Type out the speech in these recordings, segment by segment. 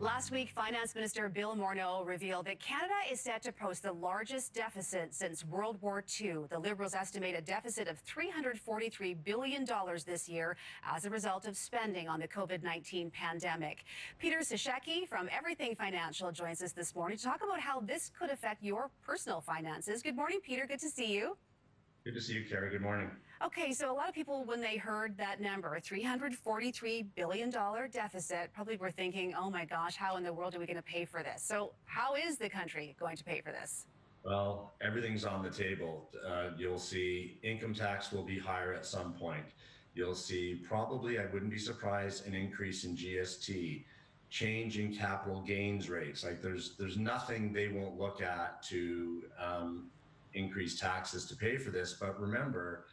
Last week, Finance Minister Bill Morneau revealed that Canada is set to post the largest deficit since World War II. The Liberals estimate a deficit of $343 billion this year as a result of spending on the COVID 19 pandemic. Peter Cishecki from Everything Financial joins us this morning to talk about how this could affect your personal finances. Good morning, Peter. Good to see you. Good to see you, Carrie. Good morning. Okay, so a lot of people, when they heard that number, $343 billion deficit, probably were thinking, oh my gosh, how in the world are we going to pay for this? So, how is the country going to pay for this? Well, everything's on the table. Uh, you'll see income tax will be higher at some point. You'll see probably, I wouldn't be surprised, an increase in GST, change in capital gains rates. Like there's there's nothing they won't look at to um, increase taxes to pay for this. But remember,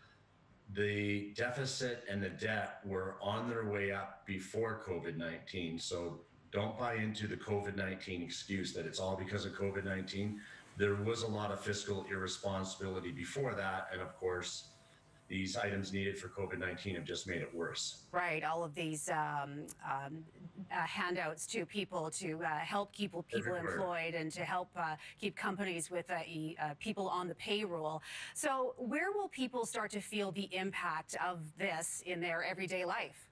the deficit and the debt were on their way up before COVID 19. So don't buy into the COVID 19 excuse that it's all because of COVID 19. There was a lot of fiscal irresponsibility before that. And of course, these items needed for COVID 19 have just made it worse. Right. All of these um, um, uh, handouts to people to uh, help keep people Everywhere. employed and to help uh, keep companies with uh, uh, people on the payroll. So, where will people start to feel the impact of this in their everyday life?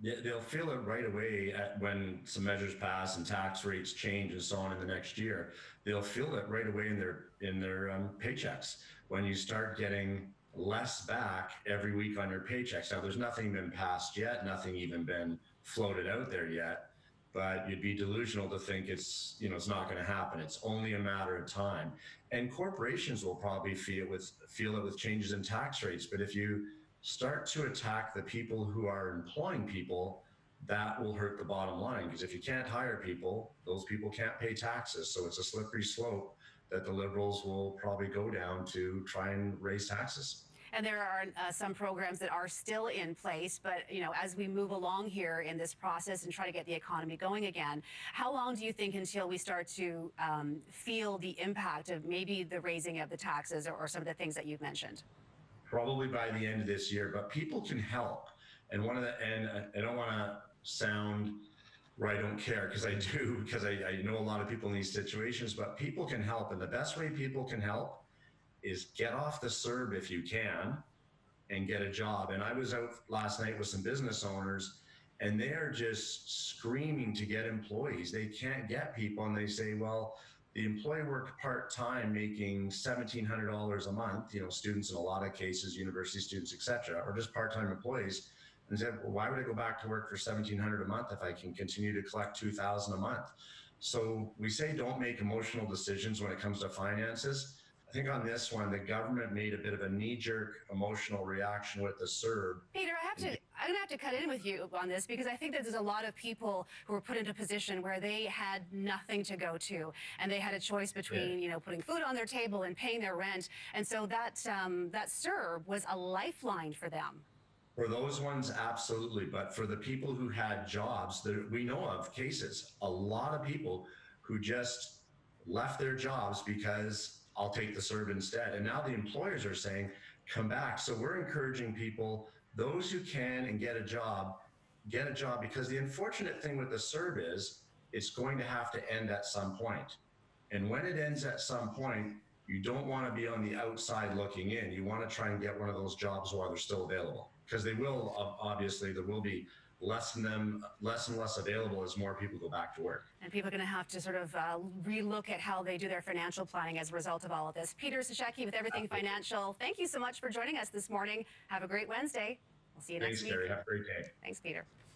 They'll feel it right away when some measures pass and tax rates change and so on in the next year. They'll feel it right away in their in their um, paychecks when you start getting less back every week on your paychecks. Now, there's nothing been passed yet, nothing even been floated out there yet, but you'd be delusional to think it's, you know, it's not going to happen. It's only a matter of time. And corporations will probably feel it with feel it with changes in tax rates. But if you start to attack the people who are employing people, that will hurt the bottom line because if you can't hire people, those people can't pay taxes. So it's a slippery slope that the liberals will probably go down to try and raise taxes. And there are uh, some programs that are still in place, but you know, as we move along here in this process and try to get the economy going again, how long do you think until we start to um, feel the impact of maybe the raising of the taxes or, or some of the things that you've mentioned? Probably by the end of this year, but people can help. And one of the, and I don't want to sound where I don't care because I do, because I, I, know a lot of people in these situations, but people can help. And the best way people can help is get off the CERB if you can and get a job. And I was out last night with some business owners and they're just screaming to get employees. They can't get people. And they say, well, the employee worked part time making $1,700 a month, you know, students in a lot of cases, university students, et cetera, or just part time employees and said, well, why would I go back to work for 1700 a month if I can continue to collect 2000 a month? So we say don't make emotional decisions when it comes to finances. I think on this one, the government made a bit of a knee-jerk emotional reaction with the CERB. Peter, I have to, I'm going to have to cut in with you on this because I think that there's a lot of people who were put into a position where they had nothing to go to, and they had a choice between, yeah. you know, putting food on their table and paying their rent, and so that um, that CERB was a lifeline for them. For those ones, absolutely. But for the people who had jobs, that we know of cases, a lot of people who just left their jobs because I'll take the CERB instead. And now the employers are saying, come back. So we're encouraging people, those who can and get a job, get a job because the unfortunate thing with the CERB is it's going to have to end at some point. And when it ends at some point, you don't want to be on the outside looking in. You want to try and get one of those jobs while they're still available because they will obviously there will be less and them less and less available as more people go back to work. And people are going to have to sort of uh, relook at how they do their financial planning as a result of all of this. Peter Cishecki with Everything Financial. Thank you so much for joining us this morning. Have a great Wednesday. We'll see you Thanks, next week. Thanks. Have a great day. Thanks, Peter.